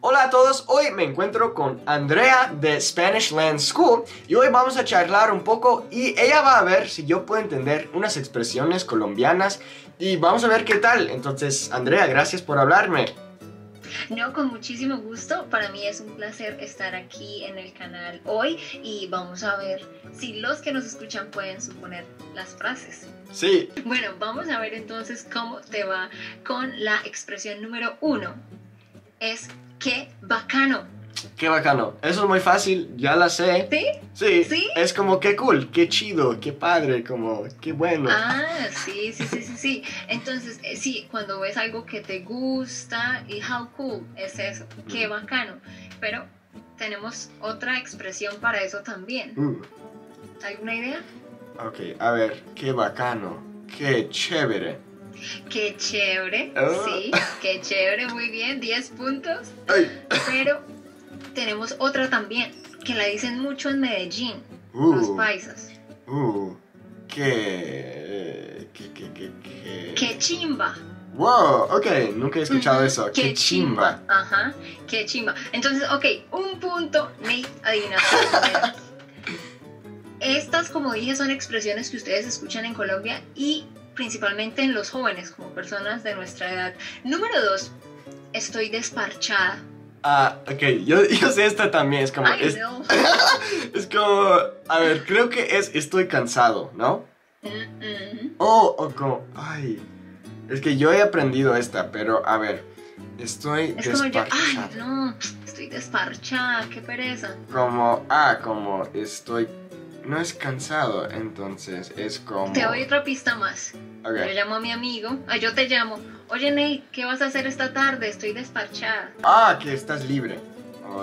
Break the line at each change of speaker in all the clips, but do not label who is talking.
Hola a todos, hoy me encuentro con Andrea de Spanish Land School y hoy vamos a charlar un poco y ella va a ver si yo puedo entender unas expresiones colombianas y vamos a ver qué tal. Entonces, Andrea, gracias por hablarme.
No, con muchísimo gusto. Para mí es un placer estar aquí en el canal hoy y vamos a ver si los que nos escuchan pueden suponer las frases.
Sí.
Bueno, vamos a ver entonces cómo te va con la expresión número uno. Es qué bacano.
Qué bacano. Eso es muy fácil, ya la sé.
¿Sí?
Sí.
¿Sí?
Es como qué cool, qué chido, qué padre, como qué bueno.
Ah, sí, sí, sí, sí, sí. Entonces, eh, sí, cuando ves algo que te gusta y how cool es eso, qué bacano. Pero tenemos otra expresión para eso también.
Uh,
¿Alguna idea?
ok, a ver, qué bacano, qué chévere.
Qué chévere,
Ah.
sí, qué chévere, muy bien, 10 puntos.
Ay.
Pero tenemos otra también, que la dicen mucho en Medellín, los
Uh,
paisas.
uh, qué, qué, qué, qué, qué.
Qué chimba.
Wow, ok, nunca he escuchado eso. Qué, chimba.
Ajá, qué chimba. Entonces, ok, un punto, Nate, adivinación. Estas, como dije, son expresiones que ustedes escuchan en Colombia y principalmente en los jóvenes, como personas de nuestra edad. Número dos, estoy desparchada.
Ah, ok, yo, yo sé esta también, es como,
Ay,
es,
no.
es como, a ver, creo que es estoy cansado, ¿no?
Mm, mm.
Oh, o como, ay, es que yo he aprendido esta, pero a ver, estoy
Es como yo, ay, no, estoy desparchada, qué pereza.
Como, ah, como estoy, no es cansado, entonces es como...
Te doy otra pista más.
Ok.
Yo llamo a mi amigo, ah, yo te llamo. Oye, Nate, ¿qué vas a hacer esta tarde? Estoy desparchada.
Ah, que estás libre.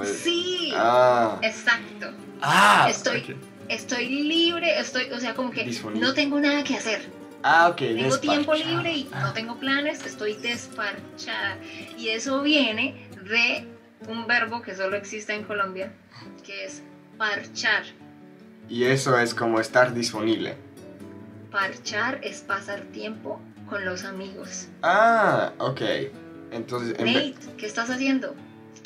Sí,
Ah,
exacto.
ah,
Estoy-. Estoy libre, estoy, o sea, como que
Disponible.
no tengo nada que hacer.
Ah, ok,
Tengo tiempo libre y
Ah.
no tengo planes, estoy desparchada. Y eso viene de un verbo que solo existe en Colombia, que es parchar.
Y eso es como estar disponible.
Parchar es pasar tiempo con los amigos.
Ah, ok. Entonces, en
Nate, ¿qué estás haciendo?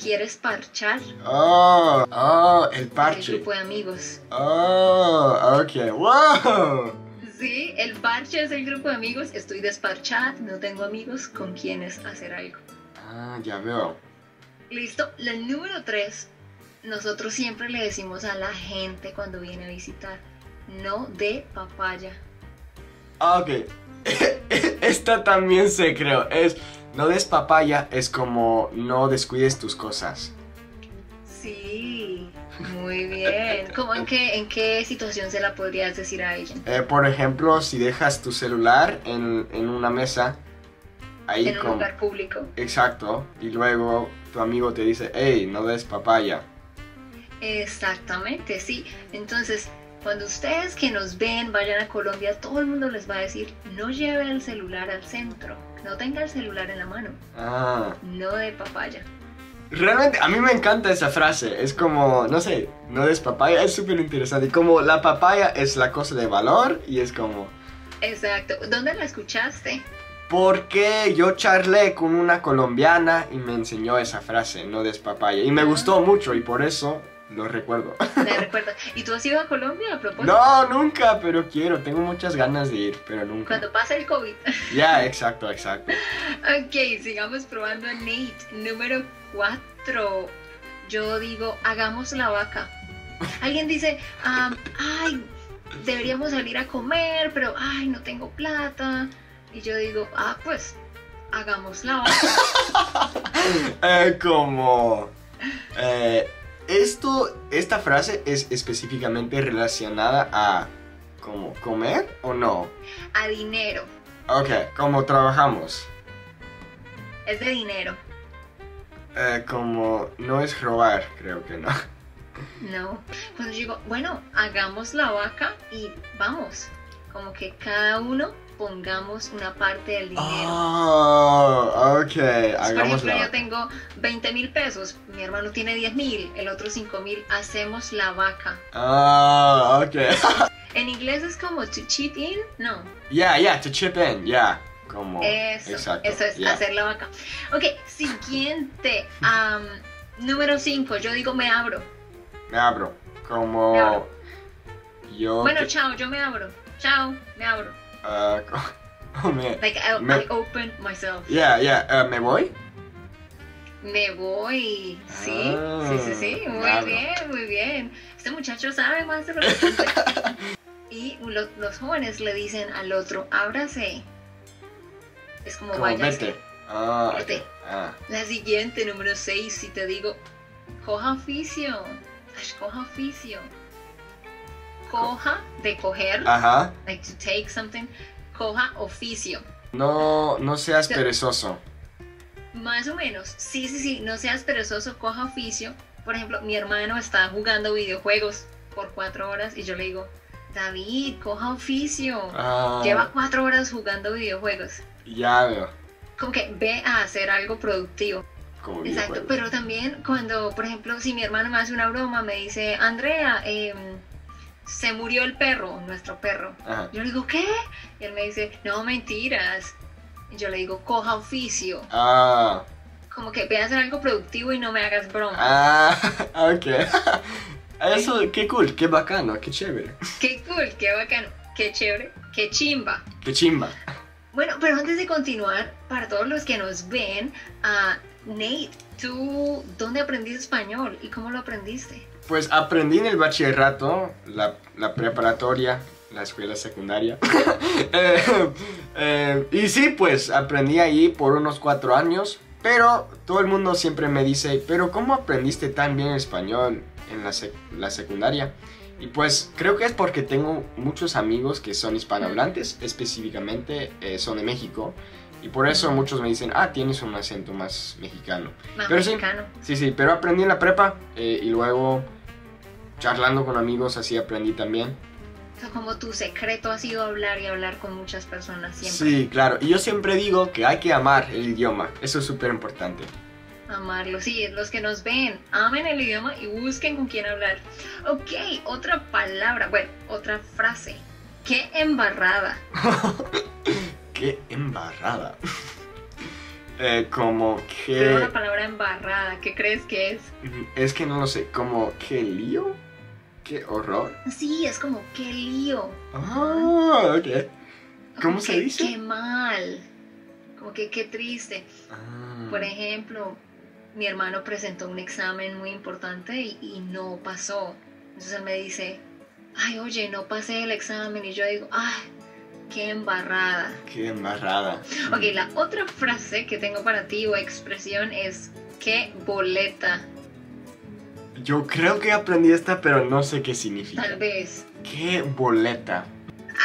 ¿Quieres parchar?
Oh, oh, el
El
parche.
grupo de amigos.
Oh, ok. Wow.
Sí, el parche es el grupo de amigos. Estoy desparchada, no tengo amigos con quienes hacer algo.
Ah, ya veo.
Listo, la número 3. Nosotros siempre le decimos a la gente cuando viene a visitar, no de papaya.
Ah, ok. Esta también sé, creo. Es, no des papaya, es como no descuides tus cosas.
Sí, muy bien. ¿Cómo en qué, en qué situación se la podrías decir a ella?
Eh, por ejemplo, si dejas tu celular en, en una mesa, ahí
En un lugar público.
Exacto. Y luego tu amigo te dice, hey, no des papaya.
Exactamente, sí. Entonces, cuando ustedes que nos ven vayan a Colombia, todo el mundo les va a decir, no lleve el celular al centro, no tenga el celular en la mano,
Ah.
no de papaya.
Realmente, a mí me encanta esa frase. Es como, no sé, no des papaya, es súper interesante. Y como la papaya es la cosa de valor y es como...
Exacto. ¿Dónde la escuchaste?
Porque yo charlé con una colombiana y me enseñó esa frase, no des papaya. Y me gustó mucho y por eso lo recuerdo.
Recuerdo. ¿Y tú has ido a Colombia a propósito?
No, nunca, pero quiero. Tengo muchas ganas de ir, pero nunca.
Cuando pasa el COVID.
Ya, exacto, exacto.
ok, sigamos probando a Nate. Número 4. Yo digo, hagamos la vaca. Alguien dice, "Am, ay, deberíamos salir a comer, pero ay, no tengo plata. Y yo digo, ah, pues, hagamos la vaca.
Eh, como... eh, esto, esta frase es específicamente relacionada a... como comer o no?
A dinero.
Ok, como trabajamos.
Es de dinero.
Eh, como no es robar, creo que no.
No. Cuando digo, bueno, hagamos la vaca y vamos. Como que cada uno pongamos una parte del dinero.
Oh, ok,
Por ejemplo, yo tengo 20 mil pesos, mi hermano tiene 10 mil, el otro 5 mil, hacemos la vaca.
Ah, ok.
En inglés es como to chip in, no,
Yeah, yeah, to chip in, yeah. Como...
eso,
exacto,
eso es
yeah.
hacer la vaca. Ok, siguiente, am, Número 5, yo digo me abro.
Me abro. Como.
Me abro.
Yo.
Bueno, chao, yo me abro. Chao, me abro.
Ah, co- me-
Like I,
Me-
I open myself.
yeah, yeah, ah, ¿Me voy?
Me voy. Sí,
Ah,
sí, sí, sí. Muy
claro.
bien, muy bien. Este muchacho sabe más de lo que. Y lo- los jóvenes le dicen al otro, ábrase. Es como,
Como vete. Ah.
Vete.
Ah.
La siguiente, número 6, si te digo, coja oficio. Coja oficio. Coja, de coger,
Ajá.
like to take something. Coja oficio.
No, no seas perezoso.
Más o menos. Sí, sí, sí. No seas perezoso, coja oficio. Por ejemplo, mi hermano está jugando videojuegos por cuatro horas y yo le digo, David, coja oficio.
Ah,
Lleva cuatro horas jugando videojuegos.
Ya veo.
Como que ve a hacer algo productivo.
Como
Exacto, pero también cuando, por ejemplo, si mi hermano me hace una broma, me dice, Andrea, em, se murió el perro, nuestro perro.
Ajá.
Yo le digo, ¿qué? Y él me dice, no, mentiras. Y yo le digo, coja oficio.
Ah,
Como que ve a hacer algo productivo y no me hagas broma.
ah, ok. Eso, qué cool, qué bacano, qué chévere.
Qué cool, qué bacano, qué chévere, qué chimba.
Qué chimba.
Bueno, pero antes de continuar, para todos los que nos ven, ah, Nate, ¿tú dónde aprendiste español y cómo lo aprendiste?
Pues aprendí en el bachillerato, la, la preparatoria, la escuela secundaria. Eh, eh, y sí, pues aprendí ahí por unos cuatro años. Pero todo el mundo siempre me dice, pero ¿cómo aprendiste tan bien español en la, sec- la secundaria? Y pues creo que es porque tengo muchos amigos que son hispanohablantes, específicamente eh, son de México. Y por eso muchos me dicen, ah, tienes un acento más mexicano.
Más
Pero sí.
mexicano.
Sí, sí, pero aprendí en la prepa eh, y luego charlando con amigos así aprendí también.
O sea, como tu secreto ha sido hablar y hablar con muchas personas siempre.
Sí, claro. Y yo siempre digo que hay que amar el idioma. Eso es súper importante.
Amarlo. Sí, los que nos ven, amen el idioma y busquen con quién hablar. Ok, otra palabra, bueno, otra frase. Qué embarrada.
Qué embarrada. Eh, como
Pero una
que...
palabra embarrada, ¿qué crees que es?
Es que no lo sé. Como qué lío. Qué horror.
Sí, es como qué lío.
Ah, ok. ¿Cómo
Como
se
que,
dice?
Qué mal. Como que qué triste.
Ah.
Por ejemplo, mi hermano presentó un examen muy importante y, y no pasó. Entonces él me dice, ay, oye, no pasé el examen. Y yo digo, ay, qué embarrada.
Qué embarrada.
Ok, la otra frase que tengo para ti o expresión es, qué boleta.
Yo creo que aprendí esta, pero no sé qué significa.
Tal vez
Qué boleta.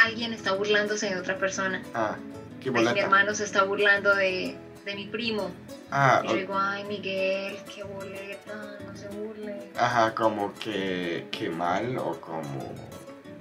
alguien está burlándose de otra persona.
Ah, qué
Like, mi
boleta.
hermano se está burlando de, de mi primo.
Ah,
Y yo digo, ay, Miguel, qué boleta, no se burle.
ajá, como que, que mal o como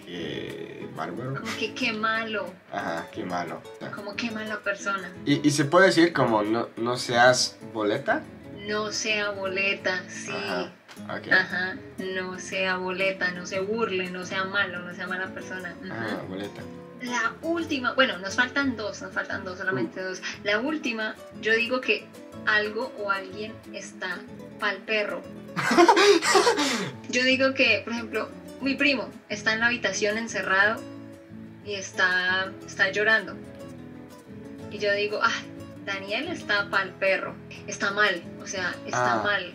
que bárbaro.
Como que qué malo,
Ajá, qué malo.
como qué mala persona.
Y, y se puede decir como no, no seas boleta.
No sea boleta, sí.
Ajá, ok.
Ajá, no sea boleta, no se burle, no sea malo, no sea mala persona.
Ah, boleta.
La última, bueno, nos faltan dos, nos faltan dos, solamente dos. La última, yo digo que algo o alguien está pa'l perro. Yo digo que, por ejemplo, mi primo está en la habitación encerrado y está, está llorando. Y yo digo, ah, Daniel está pa'l perro. Está mal, o sea, está
Ah.
mal,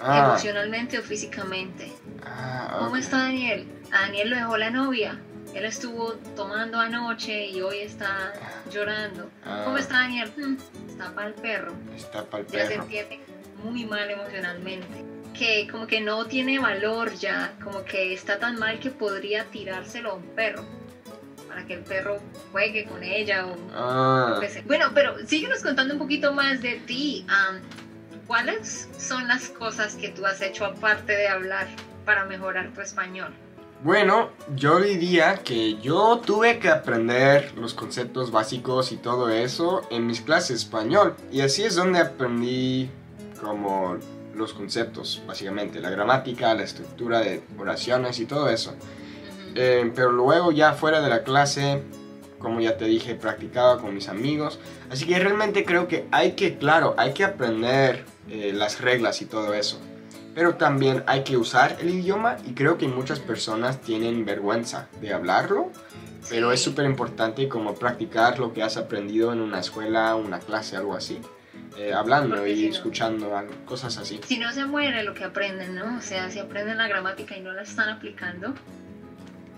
Ah,
emocionalmente o físicamente.
ah,
¿Cómo está Daniel? A Daniel lo dejó la novia. Él estuvo tomando anoche y hoy está llorando.
Ah,
¿Cómo está Daniel? "Hmm, está para el perro.
Está para el
Ya se
perro.
entiende muy mal emocionalmente. Que como que no tiene valor ya. Como que está tan mal que podría tirárselo a un perro. Para que el perro juegue con ella o
Ah.
Bueno, pero síguenos contando un poquito más de ti. Am, ¿Cuáles son las cosas que tú has hecho aparte de hablar para mejorar tu español?
Bueno, yo diría que yo tuve que aprender los conceptos básicos y todo eso en mis clases de español. Y así es donde aprendí como los conceptos, básicamente, la gramática, la estructura de oraciones y todo eso. Eh, pero luego ya fuera de la clase, como ya te dije, practicaba con mis amigos. Así que realmente creo que hay que, claro, hay que aprender eh, las reglas y todo eso. pero también hay que usar el idioma y creo que muchas personas tienen vergüenza de hablarlo, pero es súper importante como practicar lo que has aprendido en una escuela, una clase, algo así, eh, hablando y escuchando cosas así.
Si no se muere lo que aprenden, ¿no? O sea, si aprenden la gramática y no la están aplicando,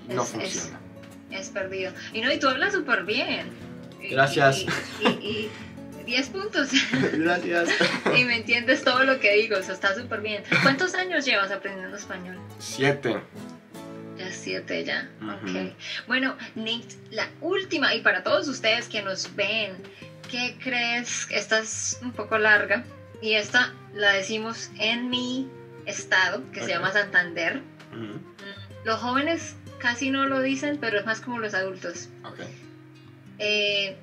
No
Es-
funciona.
es perdido. Y no, y tú hablas súper bien.
Gracias.
Y, y- y 10 puntos.
Gracias.
y me entiendes todo lo que digo, o sea, está súper bien. ¿Cuántos años llevas aprendiendo español?
Siete.
Ya siete ya.
Ujú.
Ok. Bueno, Nate, la última, y para todos ustedes que nos ven, ¿qué crees? Esta es un poco larga. Y esta la decimos en mi estado, que se llama Santander.
Ujú.
Los jóvenes casi no lo dicen, pero es más como los adultos.
Ok.
Eh,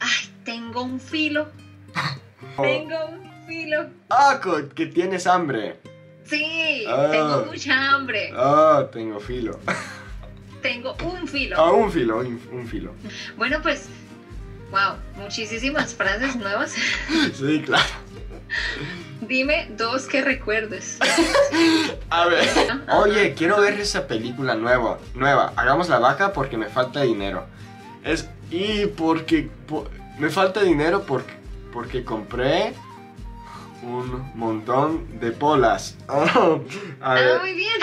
ay, tengo un filo.
Oh.
Tengo un filo.
Ah, que tienes hambre.
Sí,
Ah.
tengo mucha hambre.
Ah, tengo filo.
Tengo un filo.
Ah, un filo, un, un filo.
Bueno, pues, wow, muchísimas frases nuevas.
Sí, claro.
Dime dos que recuerdes.
A ver. Oye, quiero ver esa película nueva. Nueva. Hagamos la vaca porque me falta dinero. Es y porque po- me falta dinero porque porque compré un montón de polas. Oh, a
Ah,
ver,
muy bien.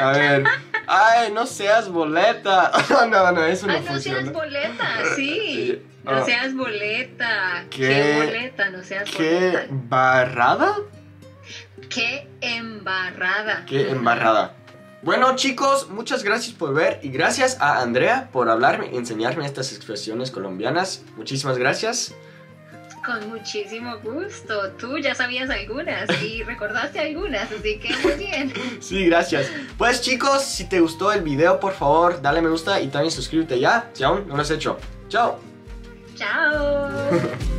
a ver. Ay, no seas boleta. No, no, eso no
Ah, no
funciona.
seas boleta, sí. No
Ah.
seas boleta.
¿Qué?
¿Qué, boleta? No seas
¿Qué
boleta.
barrada?
Qué embarrada.
Qué embarrada. Bueno chicos, muchas gracias por ver y gracias a Andrea por hablarme y enseñarme estas expresiones colombianas. Muchísimas gracias.
Con muchísimo gusto. Tú ya sabías algunas y recordaste algunas, así que muy bien.
Sí, gracias. Pues chicos, si te gustó el video, por favor, dale me gusta y también suscríbete ya, si aún no lo has hecho. Chao.
Chao.